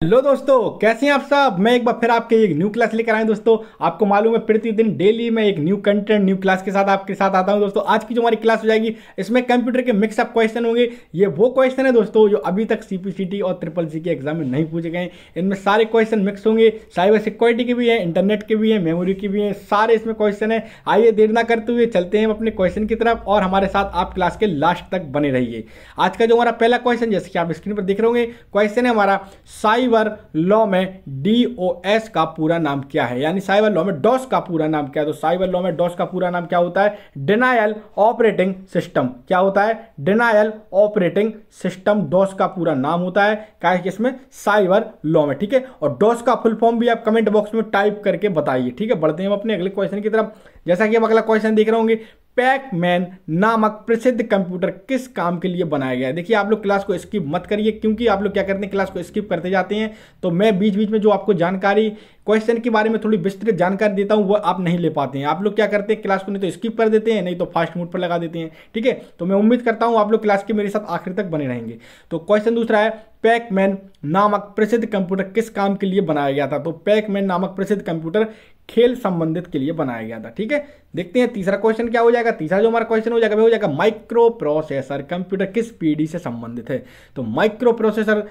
Hello दोस्तों, कैसे हैं आप सब? मैं एक बार फिर आपके एक न्यू क्लास लेकर आए दोस्तों। आपको मालूम है, प्रतिदिन डेली मैं एक न्यू कंटेंट न्यू क्लास के साथ आपके साथ आता हूँ दोस्तों। आज की जो हमारी क्लास हो जाएगी, इसमें कंप्यूटर के मिक्सअप क्वेश्चन होंगे। ये वो क्वेश्चन है दोस्तों, जो अभी तक सीपीसीटी और ट्रिपल सी के एग्ज़ाम में नहीं पूछे गए इनमें सारे क्वेश्चन मिक्स होंगे। साइबर सिक्योरिटी के भी है इंटरनेट के भी है मेमोरी के भी है, सारे इसमें क्वेश्चन है। आइए देर ना करते हुए चलते हैं अपने क्वेश्चन की तरफ़ और हमारे साथ आप क्लास के लास्ट तक बने रहिए। आज का जो हमारा पहला क्वेश्चन जैसे कि आप स्क्रीन पर देख रहे होंगे क्वेश्चन है हमारा साइबर लॉ में डीओएस का पूरा नाम क्या है? यानी साइबर लॉ में डॉस का पूरा नाम क्या है? तो साइबर लॉ में डॉस का पूरा नाम क्या होता है? डिनायल ऑपरेटिंग सिस्टम क्या होता है? डिनायल ऑपरेटिंग सिस्टम डॉस का पूरा नाम होता है। क्या है इसमें साइबर लॉ में, ठीक है? और डॉस का फुल फॉर्म भी आप कमेंट बॉक्स में टाइप करके बताइए, ठीक है? बढ़ते हैं हम अपने अगले क्वेश्चन की तरफ़। जैसा कि आप अगला क्वेश्चन देख रहे होंगे पैकमैन नामक प्रसिद्ध कंप्यूटर किस काम के लिए बनाया गया है? देखिए, आप लोग क्लास को स्किप मत करिए, क्योंकि आप लोग क्या करते हैं क्लास को स्किप करते जाते हैं। तो मैं बीच बीच में जो आपको जानकारी क्वेश्चन के बारे में थोड़ी विस्तृत जानकारी देता हूँ, वो आप नहीं ले पाते हैं। आप लोग क्या करते हैं क्लास को नहीं तो स्किप कर देते हैं, नहीं तो फास्ट मूड पर लगा देते हैं, ठीक है? तो मैं उम्मीद करता हूँ आप लोग क्लास के मेरे साथ आखिर तक बने रहेंगे। तो क्वेश्चन दूसरा है पैकमैन नामक प्रसिद्ध कंप्यूटर किस काम के लिए बनाया गया था? तो पैकमैन नामक प्रसिद्ध कंप्यूटर खेल संबंधित के लिए बनाया गया था, ठीक है? देखते हैं, तीसरा क्वेश्चन क्या हो जाएगा? तीसरा जो हमारा क्वेश्चन हो जाएगा वह हो जाएगा माइक्रो प्रोसेसर कंप्यूटर किस पीढ़ी से संबंधित है? तो माइक्रो प्रोसेसर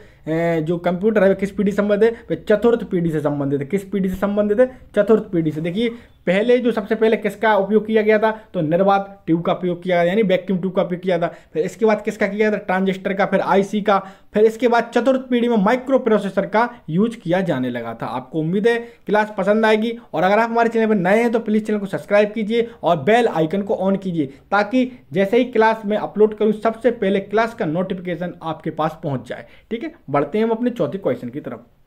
जो कंप्यूटर है वह किस पीढ़ी से संबंधित है? वह चतुर्थ पीढ़ी से संबंधित है। किस पीढ़ी से संबंधित है? चतुर्थ पीढ़ी से। देखिए पहले जो सबसे पहले किसका उपयोग किया गया था? तो निर्वात ट्यूब का उपयोग किया यानी वैक्यूम ट्यूब का उपयोग किया था। फिर इसके बाद किसका किया था? ट्रांजिस्टर का, फिर आईसी का। फिर इसके बाद चतुर्थ पीढ़ी में माइक्रो प्रोसेसर का यूज़ किया जाने लगा था। आपको उम्मीद है क्लास पसंद आएगी। और अगर आप हमारे चैनल पर नए हैं तो प्लीज़ चैनल को सब्सक्राइब कीजिए और बेल आइकन को ऑन कीजिए, ताकि जैसे ही क्लास में अपलोड करूँ, सबसे पहले क्लास का नोटिफिकेशन आपके पास पहुँच जाए। ठीक है? बढ़ते हैं हम अपने चौथे क्वेश्चन की तरफ़।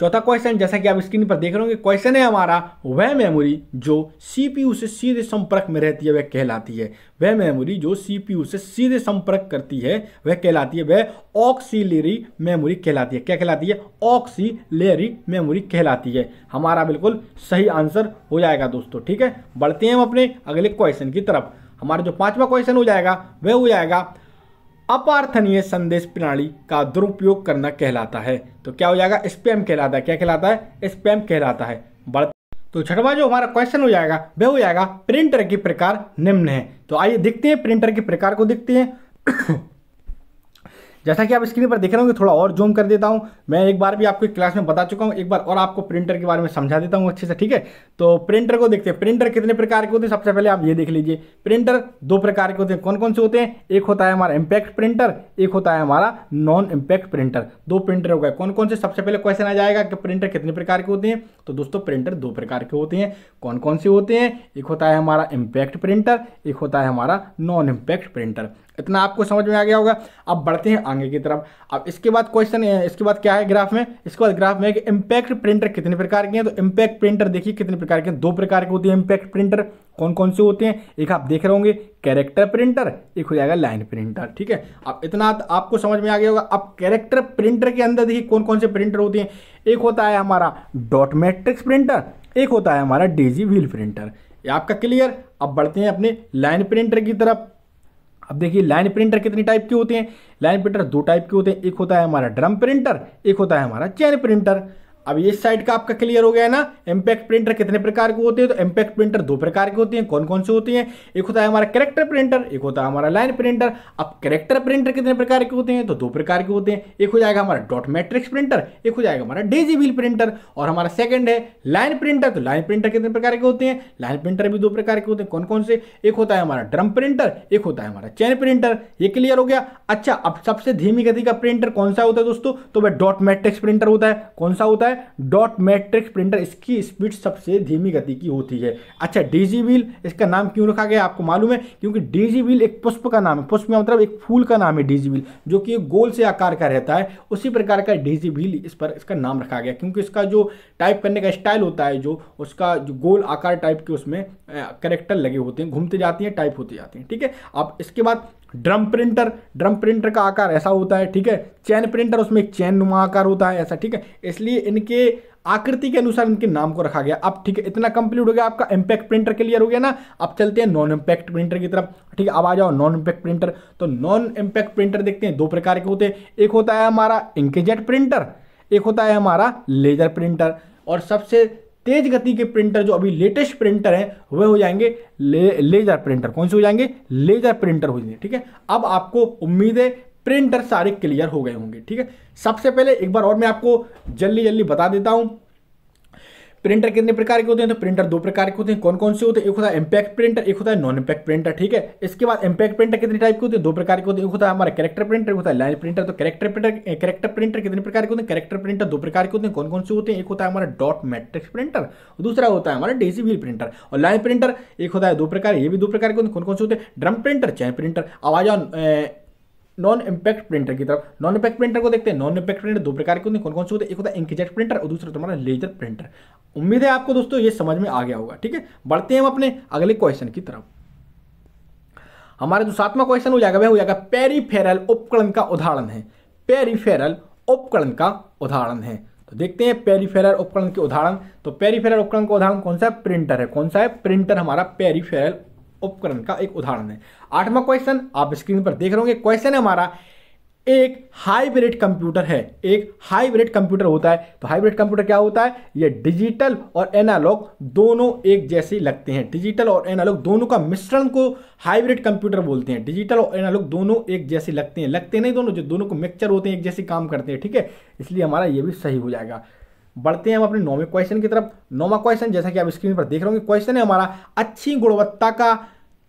चौथा क्वेश्चन जैसा कि आप स्क्रीन पर देख रहे होंगे क्वेश्चन है हमारा, वह मेमोरी जो सीपीयू से सीधे संपर्क में रहती है, वह कहलाती है। वह मेमोरी जो सीपीयू से सीधे संपर्क करती है, वह कहलाती है, वह ऑक्सीलरी मेमोरी कहलाती है। क्या कहलाती है? ऑक्सीलरी मेमोरी कहलाती है। हमारा बिल्कुल सही आंसर हो जाएगा दोस्तों, ठीक है? बढ़ते हैं हम अपने अगले क्वेश्चन की तरफ़। हमारा जो पांचवा क्वेश्चन हो जाएगा, वह हो जाएगा अपार्थनीय संदेश प्रणाली का दुरुपयोग करना कहलाता है। तो क्या हो जाएगा? स्पैम कहलाता है। क्या कहलाता है? स्पैम कहलाता है। तो छठवा जो हमारा क्वेश्चन हो जाएगा, वह हो जाएगा प्रिंटर के प्रकार निम्न है। तो आइए देखते हैं प्रिंटर के प्रकार को देखते हैं। जैसा कि आप स्क्रीन पर देख रहे होंगे, थोड़ा और जूम कर देता हूँ। मैं एक बार भी आपको एक क्लास में बता चुका हूँ, एक बार और आपको प्रिंटर के बारे में समझा देता हूँ अच्छे से, ठीक है? तो प्रिंटर को देखते हैं। प्रिंटर कितने प्रकार के होते हैं? सबसे पहले आप ये देख लीजिए। प्रिंटर दो प्रकार के होते हैं। कौन कौन से होते हैं? एक होता है हमारा इम्पैक्ट प्रिंटर एक होता है हमारा नॉन इम्पैक्ट प्रिंटर दो प्रिंटर हो गए। कौन कौन से? सबसे पहले क्वेश्चन आ जाएगा कि प्रिंटर कितने प्रकार के होते हैं? तो दोस्तों प्रिंटर दो प्रकार के होते हैं। कौन कौन से होते हैं? एक होता है हमारा इम्पैक्ट प्रिंटर एक होता है हमारा नॉन इम्पैक्ट प्रिंटर इतना आपको समझ में आ गया होगा। अब बढ़ते हैं आगे की तरफ़। अब इसके बाद क्वेश्चन इसके बाद क्या है ग्राफ में? इसके बाद ग्राफ में है कि इम्पैक्ट प्रिंटर कितने प्रकार के हैं? तो इम्पैक्ट प्रिंटर देखिए कितने प्रकार के हैं। दो प्रकार के होते हैं इम्पैक्ट प्रिंटर कौन कौन से होते हैं? एक आप देख रहे होंगे कैरेक्टर प्रिंटर एक हो जाएगा लाइन प्रिंटर ठीक है? अब इतना आपको समझ में आ गया होगा। अब कैरेक्टर प्रिंटर के अंदर देखिए कौन कौन से प्रिंटर होते हैं। एक होता है हमारा डॉट मैट्रिक्स प्रिंटर एक होता है हमारा डेजी व्हील प्रिंटर आपका क्लियर अब बढ़ते हैं अपने लाइन प्रिंटर की तरफ़। अब देखिए, लाइन प्रिंटर कितनी टाइप के होते हैं? लाइन प्रिंटर दो टाइप के होते हैं। एक होता है हमारा ड्रम प्रिंटर एक होता है हमारा चैन प्रिंटर अब ये साइड का आपका क्लियर हो गया ना? इम्पैक्ट प्रिंटर कितने प्रकार के होते हैं? तो इम्पैक्ट प्रिंटर दो प्रकार के होते हैं। कौन कौन से होते हैं? एक होता है हमारा करेक्टर प्रिंटर एक होता है हमारा लाइन प्रिंटर अब करेक्टर प्रिंटर कितने प्रकार के होते हैं? तो दो प्रकार के होते हैं। एक हो जाएगा हमारा डॉट मैट्रिक्स प्रिंटर एक हो जाएगा हमारा डेजी व्हील प्रिंटर और हमारा सेकंड है लाइन प्रिंटर तो लाइन प्रिंटर कितने प्रकार के होते हैं? लाइन प्रिंटर भी दो प्रकार के होते हैं। कौन कौन से? एक होता है हमारा ड्रम प्रिंटर एक होता है हमारा चैन प्रिंटर ये क्लियर हो गया। अच्छा अब सबसे धीमी गति का प्रिंटर कौन सा होता है दोस्तों? तो वह डॉट मैट्रिक्स प्रिंटर होता है। कौन सा होता है? डॉट मैट्रिक्स प्रिंटर इसकी स्पीड सबसे धीमी गति की होती है। अच्छा डीजी व्हील इसका नाम क्यों रखा गया आपको मालूम है? क्योंकि डीजी व्हील एक पुष्प का नाम है। पुष्प में मतलब एक फूल का नाम है डीजी व्हील जो कि गोल से आकार का रहता है। उसी प्रकार का डीजी व्हील इस पर इसका नाम रखा गया, क्योंकि इसका जो टाइप करने का स्टाइल होता है, जो उसका जो गोल आकार टाइप के उसमें करेक्टर लगे होते हैं, घूमते जाती हैं टाइप होती जाती हैं, ठीक है? अब इसके बाद ड्रम प्रिंटर ड्रम प्रिंटर का आकार ऐसा होता है, ठीक है? चैन प्रिंटर, उसमें एक चैन नुमा आकार होता है, ऐसा, ठीक है? इसलिए इनके आकृति के अनुसार इनके नाम को रखा गया। अब, ठीक है, इतना कंप्लीट हो गया आपका इम्पैक्ट प्रिंटर क्लियर हो गया ना? अब चलते हैं नॉन इम्पैक्ट प्रिंटर की तरफ़। ठीक है, अब आ जाओ नॉन इम्पैक्ट प्रिंटर तो नॉन इम्पैक्ट प्रिंटर देखते हैं, दो प्रकार के होते हैं। एक होता है हमारा इंकजेट प्रिंटर एक होता है हमारा लेजर प्रिंटर और सबसे तेज गति के प्रिंटर जो अभी लेटेस्ट प्रिंटर हैं वह हो जाएँगे ले, लेजर प्रिंटर कौन से हो जाएँगे? लेजर प्रिंटर हो जाएँगे ठीक है? अब आपको उम्मीद है प्रिंटर सारे क्लियर हो गए होंगे ठीक है? सबसे पहले एक बार और मैं आपको जल्दी जल्दी बता देता हूँ प्रिंटर कितने प्रकार के होते हैं? तो प्रिंटर दो प्रकार के होते हैं। कौन कौन से होते हैं? एक होता है इम्पैक्ट प्रिंटर एक होता है नॉन इम्पैक्ट प्रिंटर ठीक है? इसके बाद इम्पैक्ट प्रिंटर कितने टाइप के होते हैं? दो प्रकार के होते हैं। एक होता है हमारा कैरेक्टर प्रिंटर होता है लाइन प्रिंटर तो कैरेक्टर प्रिंटर कैरेक्टर प्रिंटर कितने प्रकार के होते हैं? कैरेक्टर प्रिंटर दो प्रकार के होते हैं। कौन कौन से होते हैं? एक होता है हमारा डॉट मैट्रिक्स प्रिंटर दूसरा होता है हमारा डेसी व्हील प्रिंटर और लाइन प्रिंटर एक होता है दो प्रकार, ये भी दो प्रकार के होते हैं। कौन कौन से होते हैं? ड्रम प्रिंटर चाहे प्रिंटर आवाज़ नॉन इम्पैक्ट प्रिंटर की तरफ़। नॉन इम्पैक्ट प्रिंटर को देखते हैं। नॉन इम्पैक्ट प्रिंटर दो प्रकार के होते हैं। कौन कौन से होते हैं? एक होता है इंकजेट प्रिंटर और दूसरा तुम्हारा लेजर प्रिंटर उम्मीद है आपको दोस्तों ये समझ में आ गया होगा, ठीक है? बढ़ते हैं हम अपने अगले क्वेश्चन की तरफ़। हमारा जो सातवां क्वेश्चन हो जाएगा, वह हो जाएगा पेरीफेरल उपकरण का उदाहरण है। पेरीफेरल उपकरण का उदाहरण है। तो देखते हैं पेरीफेरल उपकरण के उदाहरण। तो पेरीफेरल उपकरण का उदाहरण कौन सा है? प्रिंटर है। कौन सा है? प्रिंटर हमारा पेरीफेरल उपकरण का एक उदाहरण है। आठवां क्वेश्चन आप स्क्रीन पर देख रहे होंगे क्वेश्चन है हमारा, एक हाइब्रिड कंप्यूटर है। एक हाइब्रिड कंप्यूटर होता है। तो हाइब्रिड कंप्यूटर क्या होता है? ये डिजिटल और एनालॉग दोनों एक जैसे लगते हैं। डिजिटल और एनालॉग दोनों का मिश्रण को हाइब्रिड कंप्यूटर बोलते हैं। डिजिटल और एनालॉग दोनों एक जैसे लगते हैं। लगते नहीं दोनों, जो दोनों को मिक्सचर होते हैं, एक जैसे काम करते हैं, ठीक है? इसलिए हमारा ये भी सही हो जाएगा। बढ़ते हैं हम अपने नौवें क्वेश्चन की तरफ़। नौवा क्वेश्चन जैसा कि आप स्क्रीन पर देख रहे होंगे क्वेश्चन है हमारा, अच्छी गुणवत्ता का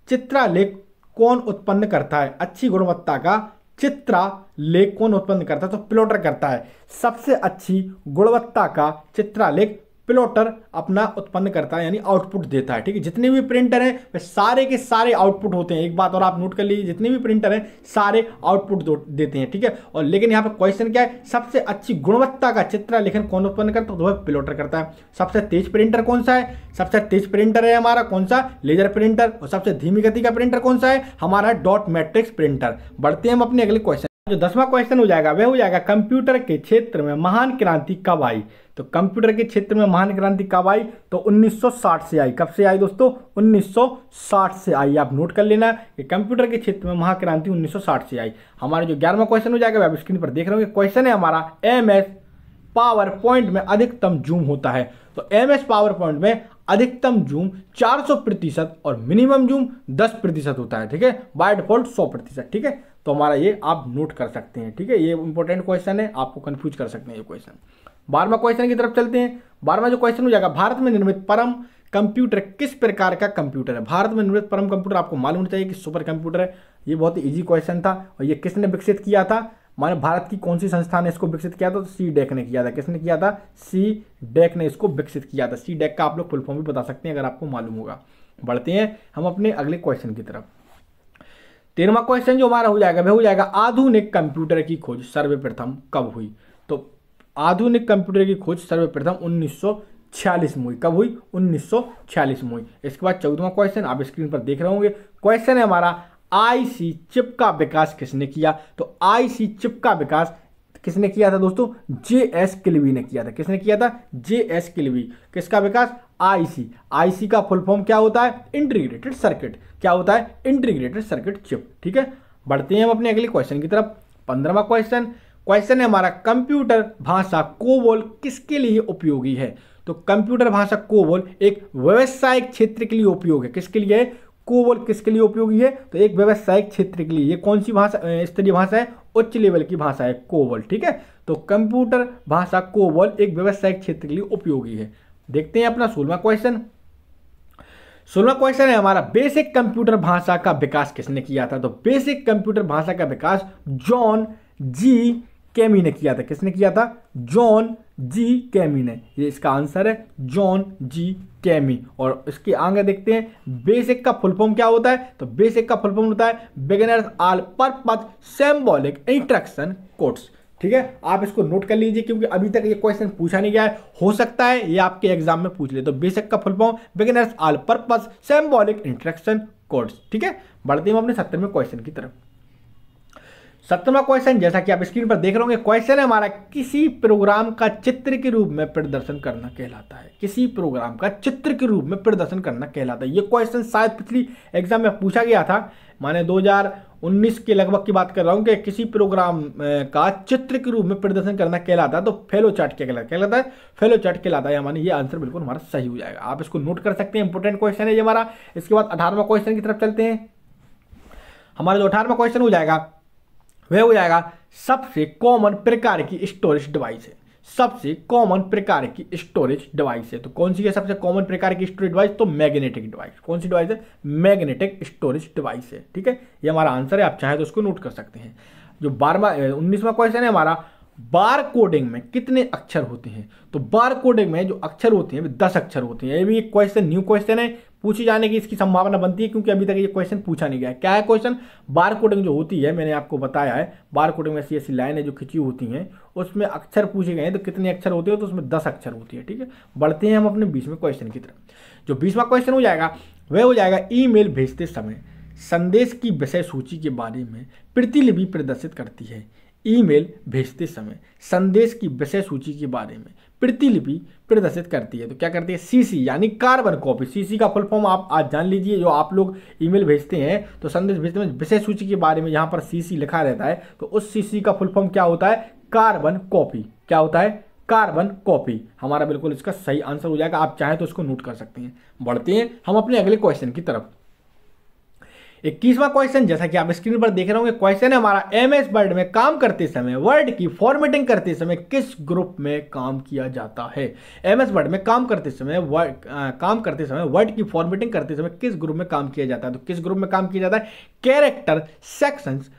चित्रालेख कौन उत्पन्न करता है। अच्छी गुणवत्ता का चित्रा लेख कौन उत्पन्न करता है तो प्लॉटर करता है। सबसे अच्छी गुणवत्ता का चित्रालेख प्लॉटर अपना उत्पन्न करता है, यानी आउटपुट देता है, ठीक है? जितने भी प्रिंटर हैं, वे सारे के सारे आउटपुट होते हैं। एक बात और आप नोट कर लीजिए, जितने भी प्रिंटर हैं, सारे आउटपुट देते हैं, ठीक है? और लेकिन यहाँ पे क्वेश्चन क्या है? सबसे अच्छी गुणवत्ता का चित्र लेखन कौन उत्पन्न करता है? तो वह प्लॉटर करता है। सबसे तेज प्रिंटर कौन सा है? सबसे तेज प्रिंटर है हमारा कौन सा? लेजर प्रिंटर और सबसे धीमी गति का प्रिंटर कौन सा है? हमारा डॉट मैट्रिक्स प्रिंटर बढ़ते हैं हम अपने अगले क्वेश्चन जो दसवां क्वेश्चन हो जाएगा, वह हो जाएगा कंप्यूटर के क्षेत्र में महान क्रांति कब आई? तो कंप्यूटर के क्षेत्र में महान क्रांति कब आई? तो 1960 से आई। कब से आई दोस्तों? 1960 से आई। आप नोट कर लेना कि कंप्यूटर के क्षेत्र में महाक्रांति 1960 से आई। हमारा जो ग्यारहवा क्वेश्चन हो जाएगा आप स्क्रीन पर देख रहे होंगे। क्वेश्चन है हमारा एम एस पावर पॉइंट में अधिकतम जूम होता है। तो एम एस पावर पॉइंट में अधिकतम जूम 400 प्रतिशत और मिनिमम जूम 10 प्रतिशत होता है, ठीक है? बाय डिफ़ॉल्ट 100 प्रतिशत, ठीक है? तो हमारा ये आप नोट कर सकते हैं, ठीक है? ये इंपॉर्टेंट क्वेश्चन है, आपको कंफ्यूज कर सकते हैं ये क्वेश्चन बारहवा क्वेश्चन की तरफ़ चलते हैं। बारहवा जो क्वेश्चन हो जाएगा, भारत में निर्मित परम कंप्यूटर किस प्रकार का कंप्यूटर है? भारत में निर्मित परम कंप्यूटर आपको मालूम होना चाहिए कि सुपर कंप्यूटर है। ये बहुत ही ईजी क्वेश्चन था और ये किसने विकसित किया था? माने भारत की कौन सी संस्था ने इसको विकसित किया था? तो सी डेक ने किया था। किसने किया था? सी डेक ने इसको विकसित किया था। सी डेक का आप लोग फुल फॉर्म भी बता सकते हैं, अगर आपको मालूम होगा। बढ़ते हैं हम अपने अगले क्वेश्चन की तरफ़। तेरहवा क्वेश्चन जो हमारा हो जाएगा, वह हो जाएगा आधुनिक कंप्यूटर की खोज सर्वप्रथम कब हुई? तो आधुनिक कंप्यूटर की खोज सर्वप्रथम उन्नीस छियालीस में हुई। कब हुई? 1946 में हुई। इसके बाद चौदहवा क्वेश्चन आप स्क्रीन पर देख रहे होंगे। क्वेश्चन है हमारा आईसी चिप का विकास किसने किया? तो आईसी चिप का विकास किसने किया था दोस्तों? जे एस किलवी ने किया था। किसने किया था? J S Kilby. किसका विकास? आईसी। आईसी का फुल फॉर्म क्या होता है? Integrated circuit. क्या होता है? Integrated circuit chip. ठीक है? बढ़ते हैं हम अपने अगले क्वेश्चन की तरफ़। पंद्रहवा क्वेश्चन। क्वेश्चन है हमारा कंप्यूटर भाषा कोबोल किसके लिए उपयोगी है? तो कंप्यूटर भाषा कोबोल एक व्यवसायिक क्षेत्र के लिए उपयोग है। किसके लिए? कोबोल किसके लिए उपयोगी है? तो एक व्यवसायिक क्षेत्र के लिए। ये कौन सी भाषा स्तरीय भाषा है? उच्च लेवल की भाषा है कोवल, ठीक है? तो कंप्यूटर भाषा कोवल एक व्यवसायिक क्षेत्र के लिए उपयोगी है। देखते हैं अपना सोलवा क्वेश्चन सोलवा क्वेश्चन है हमारा बेसिक कंप्यूटर भाषा का विकास किसने किया था? तो बेसिक कंप्यूटर भाषा का विकास जॉन जी कैमी ने किया था। किसने किया था? जॉन जी कैमी ने ये इसका आंसर है जॉन जी कैमी। और इसके आगे देखते हैं, बेसिक का फुल फॉर्म क्या होता है? तो बेसिक का फुल फॉर्म होता है beginners all purpose symbolic instruction codes. ठीक है? आप इसको नोट कर लीजिए, क्योंकि अभी तक ये क्वेश्चन पूछा नहीं गया है। हो सकता है ये आपके एग्ज़ाम में पूछ ले। तो बेसिक का full form, beginners all purpose symbolic instruction codes. ठीक है? बढ़ते हैं अपने सत्तरवें क्वेश्चन की तरफ़। सत्रवा क्वेश्चन जैसा कि आप स्क्रीन पर देख रहे होंगे क्वेश्चन है हमारा, किसी प्रोग्राम का चित्र के रूप में प्रदर्शन करना कहलाता है। किसी प्रोग्राम का चित्र के रूप में प्रदर्शन करना कहलाता है। ये क्वेश्चन शायद पिछली एग्ज़ाम में पूछा गया था। माने उन्नीस के लगभग की बात कर रहा हूँ कि किसी प्रोग्राम का चित्र के रूप में प्रदर्शन करना कहलाता है तो फेलो चार्ट क्या कहलाता है कहलाता है? फेलो चार्ट कहलाता है। यानी ये आंसर बिल्कुल हमारा सही हो जाएगा। आप इसको नोट कर सकते हैं। इंपॉर्टेंट क्वेश्चन है ये हमारा। इसके बाद अठारहवा क्वेश्चन की तरफ़ चलते हैं। हमारा जो अठारहवा क्वेश्चन हो जाएगा वह हो जाएगा सबसे कॉमन प्रकार की स्टोरेज डिवाइस है। सबसे कॉमन प्रकार की स्टोरेज डिवाइस है। तो कौन सी है सबसे कॉमन प्रकार की स्टोरेज डिवाइस तो मैग्नेटिक डिवाइस कौन सी डिवाइस है? मैग्नेटिक स्टोरेज डिवाइस है। ठीक है? ये हमारा आंसर है। आप चाहे तो उसको नोट कर सकते हैं। जो बारहवा उन्नीसवा क्वेश्चन है हमारा बार कोडिंग में कितने अक्षर होते हैं? तो बार कोडिंग में जो अक्षर होते हैं, वे दस अक्षर होते हैं। ये भी एक क्वेश्चन न्यू क्वेश्चन है। पूछी जाने की इसकी संभावना बनती है, क्योंकि अभी तक ये क्वेश्चन पूछा नहीं गया है। क्या है क्वेश्चन बार कोडिंग जो होती है, मैंने आपको बताया है, बार कोडिंग में ऐसी ऐसी लाइनें जो खिंची होती हैं, उसमें अक्षर पूछे गए हैं तो कितने अक्षर होते हैं तो उसमें दस अक्षर होती है, ठीक है? बढ़ते हैं हम अपने बीसवें क्वेश्चन की तरफ़। जो बीसवा क्वेश्चन हो जाएगा, वह हो जाएगा ई भेजते समय संदेश की विषय सूची के बारे में प्रतिलिपि प्रदर्शित करती है। ईमेल भेजते समय संदेश की विषय सूची के बारे में प्रतिलिपि प्रदर्शित करती है। तो क्या करती है? सीसी यानी कार्बन कॉपी सीसी का फुल फॉर्म आप आज जान लीजिए, जो आप लोग ईमेल भेजते हैं तो संदेश भेजते हैं, विषय सूची के बारे में यहाँ पर सीसी लिखा रहता है। तो उस सीसी का फुल फॉर्म क्या होता है? कार्बन कॉपी क्या होता है? कार्बन कॉपी हमारा बिल्कुल इसका सही आंसर हो जाएगा। आप चाहें तो उसको नोट कर सकते हैं। बढ़ते हैं हम अपने अगले क्वेश्चन की तरफ़। इक्कीसवां क्वेश्चन जैसा कि आप स्क्रीन पर देख रहे होंगे क्वेश्चन है हमारा एम एस वर्ड में काम करते समय वर्ड की फॉर्मेटिंग करते समय किस ग्रुप में काम किया जाता है? एम एस वर्ड में काम करते समय वर्ड काम करते समय वर्ड की फॉर्मेटिंग करते समय किस ग्रुप में काम किया जाता है? तो किस ग्रुप में काम किया जाता है? कैरेक्टर सेक्शंस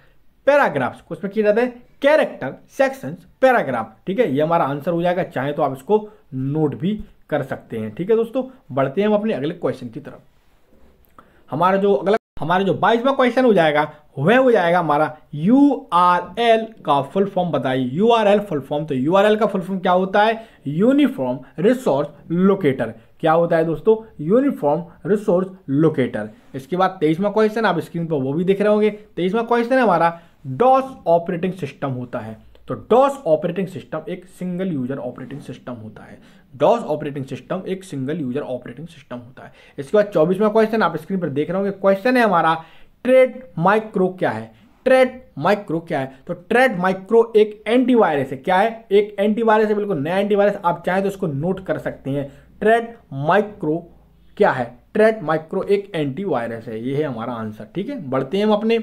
पैराग्राफ्स उसमें किया जाता है? कैरेक्टर सेक्शंस पैराग्राफ ठीक है, ये हमारा आंसर हो जाएगा, चाहे तो आप इसको नोट भी कर सकते हैं। ठीक है दोस्तों, बढ़ते हैं हम अपने अगले क्वेश्चन की तरफ़। हमारा जो अगला हमारा जो बाईसवा क्वेश्चन हो जाएगा, वह हो जाएगा हमारा यू आर एल का फुल फॉर्म बताइए। U R L full form तो यू आर एल का फुल फॉर्म क्या होता है? यूनिफॉर्म रिसोर्स लोकेटर क्या होता है दोस्तों? यूनिफॉर्म रिसोर्स लोकेटर इसके बाद तेईसवा क्वेश्चन आप स्क्रीन पर वो भी देख रहे होंगे। तेईसवा क्वेश्चन है हमारा डॉस ऑपरेटिंग सिस्टम होता है। तो डॉस ऑपरेटिंग सिस्टम एक सिंगल यूज़र ऑपरेटिंग सिस्टम होता है। डॉस ऑपरेटिंग सिस्टम, एक सिंगल यूज़र ऑपरेटिंग सिस्टम होता है। इसके बाद चौबीसवा क्वेश्चन आप स्क्रीन पर देख रहे होंगे क्वेश्चन है हमारा, ट्रेड माइक्रो क्या है? ट्रेड माइक्रो क्या है? तो ट्रेड माइक्रो एक एंटीवायरस है। क्या है? एक एंटीवायरस है, बिल्कुल नया एंटीवायरस आप चाहें तो उसको नोट कर सकते हैं। ट्रेड माइक्रो क्या है? ट्रेड माइक्रो एक एंटीवायरस है। ये है हमारा आंसर ठीक है? बढ़ते हैं हम अपने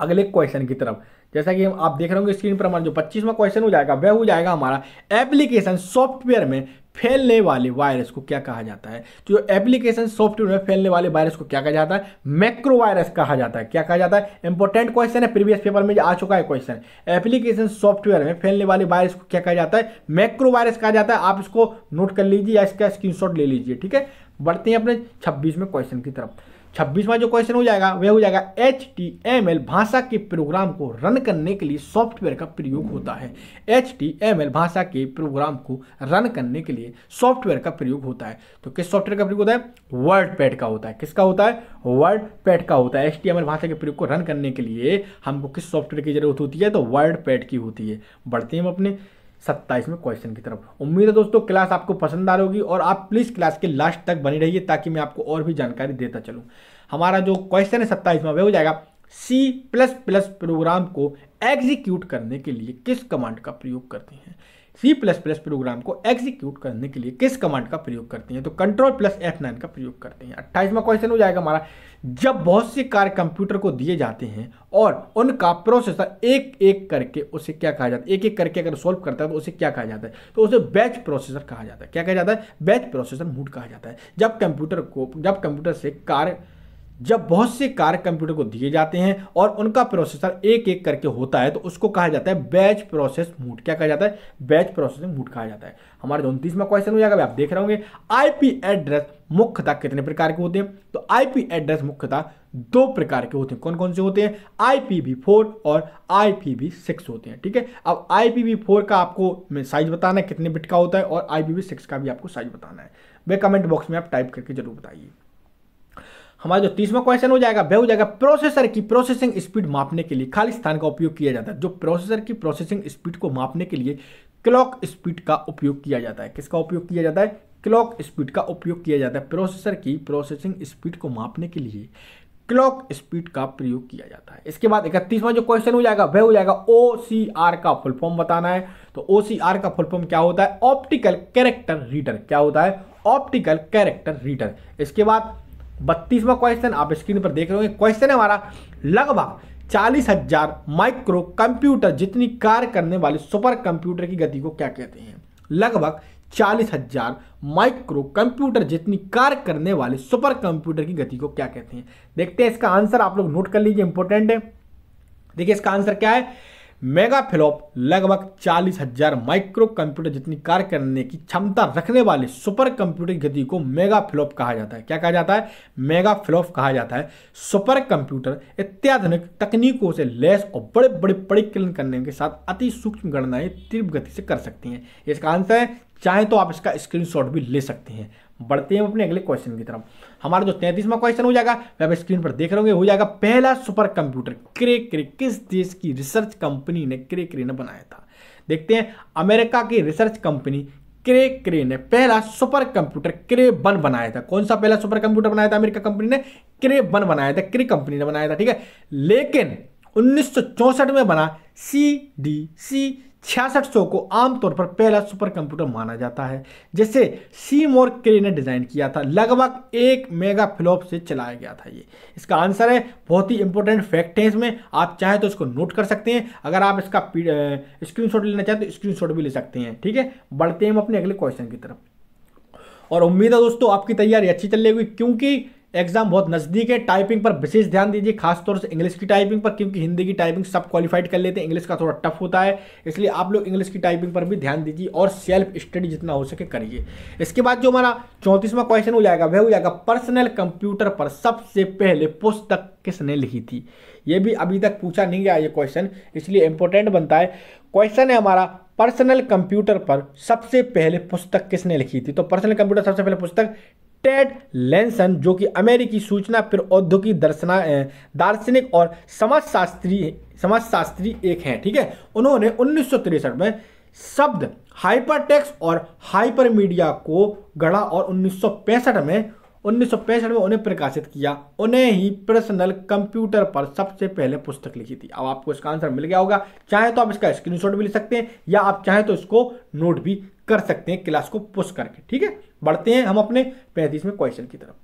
अगले क्वेश्चन की तरफ़। जैसा कि आप देख रहे होंगे स्क्रीन पर हमारा जो पच्चीसवा क्वेश्चन हो जाएगा, वह हो जाएगा हमारा एप्लीकेशन सॉफ्टवेयर में फैलने वाले वायरस को क्या कहा जाता है? जो एप्लीकेशन सॉफ्टवेयर में फैलने वाले वायरस को क्या कहा जाता है? मैक्रो वायरस कहा जाता है। क्या कहा जाता है? इंपॉर्टेंट क्वेश्चन है प्रीवियस पेपर में आ चुका है क्वेश्चन एप्लीकेशन सॉफ्टवेयर में फैलने वाले वायरस को क्या कहा जाता है? मैक्रो वायरस कहा जाता है। आप इसको नोट कर लीजिए या इसका स्क्रीन ले लीजिए, ठीक है? बढ़ते हैं अपने छब्बीसवें क्वेश्चन की तरफ़। छब्बीसवा जो क्वेश्चन हो जाएगा, वह हो जाएगा एच टी एम एल भाषा के प्रोग्राम को रन करने के लिए सॉफ्टवेयर का प्रयोग होता है। एच टी एम एल भाषा के प्रोग्राम को रन करने के लिए सॉफ्टवेयर का प्रयोग होता है। तो किस सॉफ्टवेयर का प्रयोग होता है? वर्ड पैड का होता है। किसका होता है? वर्ड पैड का होता है। एच टी एम एल भाषा के प्रयोग को रन करने के लिए हमको किस सॉफ्टवेयर की ज़रूरत होती है? तो वर्ड पैड की होती है। बढ़ते हैं हम अपने। सत्ताईसवें क्वेश्चन की तरफ़। उम्मीद है दोस्तों क्लास आपको पसंद आ रही होगी और आप प्लीज़ क्लास के लास्ट तक बनी रहिए ताकि मैं आपको और भी जानकारी देता चलूँ। हमारा जो क्वेश्चन है सत्ताईसवा वह हो जाएगा सी प्लस प्लस प्रोग्राम को एग्जीक्यूट करने के लिए किस कमांड का प्रयोग करते हैं? सी प्लस प्लस प्रोग्राम को एग्जीक्यूट करने के लिए किस कमांड का प्रयोग करते हैं? तो कंट्रोल प्लस एफ़ नाइन का प्रयोग करते हैं। अट्ठाईसवा क्वेश्चन हो जाएगा हमारा। जब बहुत से कार्य कंप्यूटर को दिए जाते हैं और उनका प्रोसेसर एक एक करके उसे क्या कहा जाता है? एक एक करके अगर सोल्व करता है तो उसे क्या कहा जाता है? तो उसे बैच प्रोसेसर कहा जाता है। क्या कहा जाता है? बैच प्रोसेसर मूड कहा जाता है। जब कंप्यूटर को, जब कंप्यूटर से कार्य जब बहुत से कार्य कंप्यूटर को दिए जाते हैं और उनका प्रोसेसर एक एक करके होता है तो उसको कहा जाता है बैच प्रोसेस मूड क्या कहा जाता है? बैच प्रोसेसिंग मूड कहा जाता है। हमारा जो उनतीसवा क्वेश्चन हो जाएगा आप देख रहे होंगे। आईपी एड्रेस मुख्यतः कितने प्रकार के होते हैं? तो आईपी एड्रेस मुख्यतः दो प्रकार के होते हैं। कौन कौन से होते हैं? आईपीवी फोर और आईपीवी सिक्स होते हैं। ठीक है? अब आईपीवी फोर का आपको साइज़ बताना है, कितने बिट का होता है और आईपीवी सिक्स का भी आपको साइज़ बताना है। वे कमेंट बॉक्स में आप टाइप करके ज़रूर बताइए। हमारा जो तीसवा क्वेश्चन हो जाएगा, वह हो जाएगा प्रोसेसर की प्रोसेसिंग स्पीड मापने के लिए। खाली स्थान का उपयोग किया जाता है। जो प्रोसेसर की प्रोसेसिंग स्पीड को मापने के लिए क्लॉक स्पीड का उपयोग किया जाता है। किसका उपयोग किया जाता है? क्लॉक स्पीड का उपयोग किया जाता है। प्रोसेसर की प्रोसेसिंग स्पीड को मापने के लिए क्लॉक स्पीड का प्रयोग किया जाता है। इसके बाद इकतीसवां जो क्वेश्चन हो जाएगा, वह हो जाएगा आर का फुल फॉर्म बताना है। तो ओ सी आर का फुल फॉर्म क्या होता है? ऑप्टिकल कैरेक्टर रीडर क्या होता है? ऑप्टिकल कैरेक्टर रीडर इसके बाद बत्तीसवां क्वेश्चन आप स्क्रीन पर देख रहे हो क्वेश्चन हमारा, लगभग चालीस हज़ार माइक्रो कंप्यूटर जितनी कार्य करने वाले सुपर कंप्यूटर की गति को क्या कहते हैं? लगभग चालीस हज़ार माइक्रो कंप्यूटर जितनी कार्य करने वाले सुपर कंप्यूटर की गति को क्या कहते हैं? देखते हैं, इसका आंसर आप लोग नोट कर लीजिए इंपॉर्टेंट है। देखिए, इसका आंसर क्या है? मेगा फ्लॉप लगभग चालीस हज़ार माइक्रो कंप्यूटर जितनी कार्य करने की क्षमता रखने वाले सुपर कंप्यूटर की गति को मेगा फ्लॉप कहा जाता है। क्या कहा जाता है? मेगा फ्लॉप कहा जाता है। सुपर कंप्यूटर अत्याधुनिक तकनीकों से लेस और बड़े बड़े परिकलन करने के साथ अति सूक्ष्म गणनाएँ तीव्र गति से कर सकती हैं। इसका आंसर है, चाहे तो आप इसका स्क्रीनशॉट भी ले सकते हैं। बढ़ते हैं अपने अगले क्वेश्चन की तरफ़। हमारा जो तैंतीसवां क्वेश्चन हो जाएगा, वह आप स्क्रीन पर देख रहे होंगे, हो जाएगा पहला सुपर कंप्यूटर क्रे क्रे किस देश की रिसर्च कंपनी ने क्रे क्रे ने बनाया था? देखते हैं, अमेरिका की रिसर्च कंपनी क्रे क्रे ने पहला सुपर कंप्यूटर क्रे वन बनाया था। कौन सा पहला सुपर कंप्यूटर बनाया था अमेरिका कंपनी ने? क्रे वन बनाया था क्रे कंपनी ने बनाया था, ठीक है? लेकिन उन्नीस में बना सी डी सी छियासठ सौ को आमतौर पर पहला सुपर कंप्यूटर माना जाता है, जिसे सी मोर क्रे ने डिज़ाइन किया था। लगभग एक मेगा फ्लॉप से चलाया गया था ये। इसका आंसर है, बहुत ही इंपॉर्टेंट फैक्ट है इसमें। आप चाहे तो इसको नोट कर सकते हैं। अगर आप इसका स्क्रीनशॉट लेना चाहें तो स्क्रीनशॉट भी ले सकते हैं, ठीक है? बढ़ते हैं हम अपने अगले क्वेश्चन की तरफ़। और उम्मीद है दोस्तों, आपकी तैयारी अच्छी चल रही क्योंकि एग्ज़ाम बहुत नज़दीक है, टाइपिंग पर विशेष ध्यान दीजिए, खासतौर से इंग्लिश की टाइपिंग पर, क्योंकि हिंदी की टाइपिंग सब क्वालिफाइड कर लेते हैं। इंग्लिश का थोड़ा टफ होता है, इसलिए आप लोग इंग्लिश की टाइपिंग पर भी ध्यान दीजिए और सेल्फ स्टडी जितना हो सके करिए। इसके बाद जो हमारा चौंतीसवां क्वेश्चन हो जाएगा, वह हो जाएगा पर्सनल कंप्यूटर पर सबसे पहले पुस्तक किसने लिखी थी? ये भी अभी तक पूछा नहीं गया ये क्वेश्चन इसलिए इंपॉर्टेंट बनता है। क्वेश्चन है हमारा पर्सनल कंप्यूटर पर सबसे पहले पुस्तक किसने लिखी थी? तो पर्सनल कंप्यूटर सबसे पहले पुस्तक टेड लेंसन जो कि अमेरिकी सूचना प्रौद्योगिकी दर्शना दार्शनिक और समाजशास्त्री समाजशास्त्री एक हैं, ठीक है? उन्होंने उन्नीस में शब्द हाइपरटेक्स और हाइपर मीडिया को गढ़ा और उन्नीस सौ पैंसठ में, उन्नीस सौ पैंसठ में उन्हें प्रकाशित किया। उन्हें ही पर्सनल कंप्यूटर पर सबसे पहले पुस्तक लिखी थी। अब आपको इसका आंसर मिल गया होगा। चाहे तो आप इसका स्क्रीनशॉट भी ले सकते हैं या आप चाहे तो इसको नोट भी कर सकते हैं क्लास को पुश करके, ठीक है? बढ़ते हैं हम अपने पैंतीसवें क्वेश्चन की तरफ़।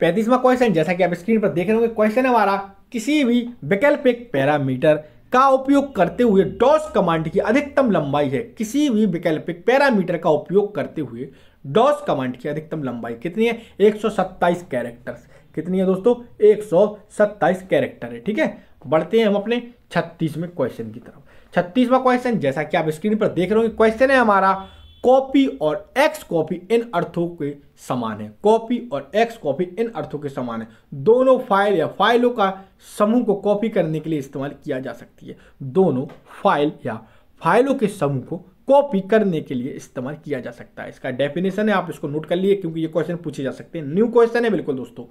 पैंतीसवा क्वेश्चन जैसा कि आप स्क्रीन पर देख रहे होंगे क्वेश्चन हमारा, किसी भी वैकल्पिक पैरामीटर का उपयोग करते हुए डॉस कमांड की अधिकतम लंबाई है, किसी भी वैकल्पिक पैरामीटर का उपयोग करते हुए डॉस कमांड की अधिकतम लंबाई कितनी है? 127 कैरेक्टर्स कितनी है दोस्तों? 127 कैरेक्टर है, ठीक है? बढ़ते हैं हम अपने छत्तीसवें क्वेश्चन की तरफ़। छत्तीसवा क्वेश्चन जैसा कि आप स्क्रीन पर देख रहे हो क्वेश्चन है हमारा कॉपी और एक्स कॉपी इन अर्थों के समान है। कॉपी और एक्स कॉपी इन अर्थों के समान है। दोनों फ़ाइल या फाइलों का समूह को कॉपी करने के लिए इस्तेमाल किया जा सकती है। दोनों फ़ाइल या फाइलों के समूह को कॉपी करने के लिए इस्तेमाल किया जा सकता है। इसका डेफिनेशन है, आप इसको नोट कर लिए, क्योंकि ये क्वेश्चन पूछे जा सकते हैं। न्यू क्वेश्चन है, बिल्कुल दोस्तों।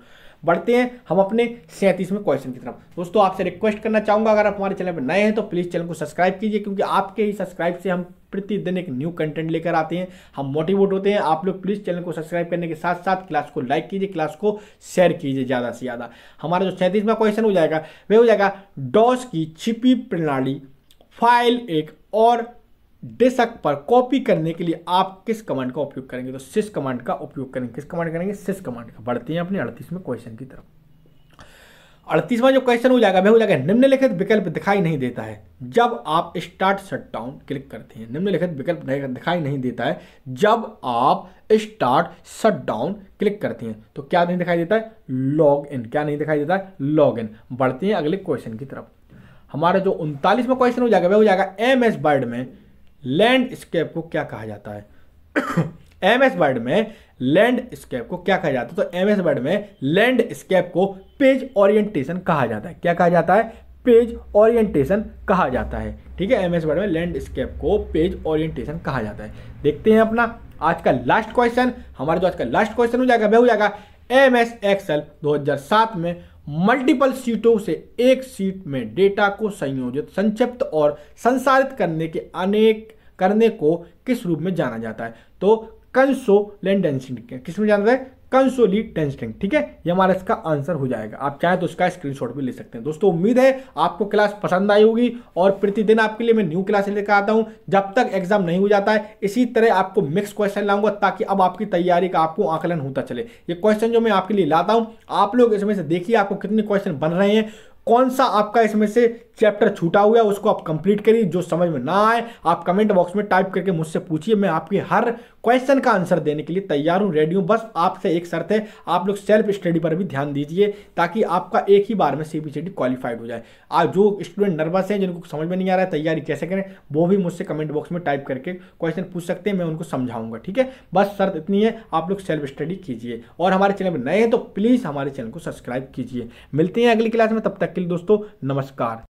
बढ़ते हैं। हम अपने सैंतीसवें क्वेश्चन की तरफ़। दोस्तों, आपसे रिक्वेस्ट करना चाहूँगा, अगर आप हमारे चैनल पर नए हैं तो प्लीज़ चैनल को सब्सक्राइब कीजिए, क्योंकि आपके ही सब्सक्राइब से हम प्रतिदिन एक न्यू कंटेंट लेकर आते हैं। हम मोटिवेट होते हैं। आप लोग प्लीज़ चैनल को सब्सक्राइब करने के साथ साथ क्लास को लाइक कीजिए क्लास को शेयर कीजिए ज़्यादा से ज़्यादा। हमारा जो सैंतीसवा क्वेश्चन हो जाएगा, वह हो जाएगा डॉस की छिपी प्रणाली फ़ाइल एक और डिस्क पर कॉपी करने के लिए आप किस कमांड का उपयोग करेंगे? तो सिस कमांड का उपयोग करेंगे। किस कमांड करेंगे? सिस कमांड का। बढ़ते हैं अपने अड़तीसवें क्वेश्चन की तरफ़। अड़तीसवां जो क्वेश्चन हो जाएगा, वह हो जाएगा निम्नलिखित विकल्प दिखाई नहीं देता है। जब आप स्टार्ट शट डाउन क्लिक करते हैं, निम्नलिखित विकल्प दिखाई नहीं देता है। जब आप स्टार्ट शट डाउन क्लिक करते हैं तो क्या नहीं दिखाई देता है? लॉग इन क्या नहीं दिखाई देता है? लॉग इन बढ़ते हैं अगले क्वेश्चन की तरफ़। हमारा जो उनतालीसवा क्वेश्चन हो जाएगा, वह हो जाएगा एम एस वर्ड में लैंडस्केप को क्या कहा जाता है? एम एस वर्ड में लैंडस्केप को क्या कहा जाता है? तो एम एस वर्ड में लैंडस्केप को पेज ओरिएंटेशन कहा जाता है। क्या कहा जाता है? पेज ओरिएंटेशन कहा जाता है। ठीक है? एम एस वर्ड में लैंडस्केप को पेज ओरिएंटेशन कहा जाता है। देखते हैं अपना आज का लास्ट क्वेश्चन। हमारा जो आज का लास्ट क्वेश्चन हो जाएगा, वह हो जाएगा एम एस एक्सएल 2007 में मल्टीपल सीटों से एक सीट में डेटा को संयोजित, संक्षिप्त और संसारित करने के अनेक, करने को किस रूप में जाना जाता है? तो कंसोलेंडेंसी किसमें जाना जाता है? कंसोलिडेंसिंग ठीक है? ये हमारा इसका आंसर हो जाएगा। आप चाहें तो इसका स्क्रीनशॉट भी ले सकते हैं। दोस्तों, उम्मीद है आपको क्लास पसंद आई होगी और प्रतिदिन आपके लिए मैं न्यू क्लास लेकर आता हूँ। जब तक एग्ज़ाम नहीं हो जाता है, इसी तरह आपको मिक्स क्वेश्चन लाऊँगा ताकि अब आपकी तैयारी का आपको आकलन होता चले। ये क्वेश्चन जो मैं आपके लिए लाता हूँ, आप लोग इसमें से देखिए आपको कितने क्वेश्चन बन रहे हैं कौन सा आपका इसमें से चैप्टर छूटा हुआ है, उसको आप कंप्लीट करिए। जो समझ में ना आए, आप कमेंट बॉक्स में टाइप करके मुझसे पूछिए, मैं आपकी हर क्वेश्चन का आंसर देने के लिए तैयार हूँ रेडी हूँ। बस आपसे एक शर्त है, आप लोग सेल्फ स्टडी पर भी ध्यान दीजिए, ताकि आपका एक ही बार में सी सीबीसीडी क्वालिफाइड हो जाए। आज जो स्टूडेंट नर्वस हैं, जिनको समझ में नहीं आ रहा है, तैयारी कैसे करें, वो भी मुझसे कमेंट बॉक्स में टाइप करके क्वेश्चन पूछ सकते हैं, मैं उनको समझाऊँगा, ठीक है? बस शर्त इतनी है, आप लोग सेल्फ स्टडी कीजिए। और हमारे चैनल में नए हैं तो प्लीज़ हमारे चैनल को सब्सक्राइब कीजिए। मिलते हैं अगली क्लास में, तब तक के लिए दोस्तों, नमस्कार।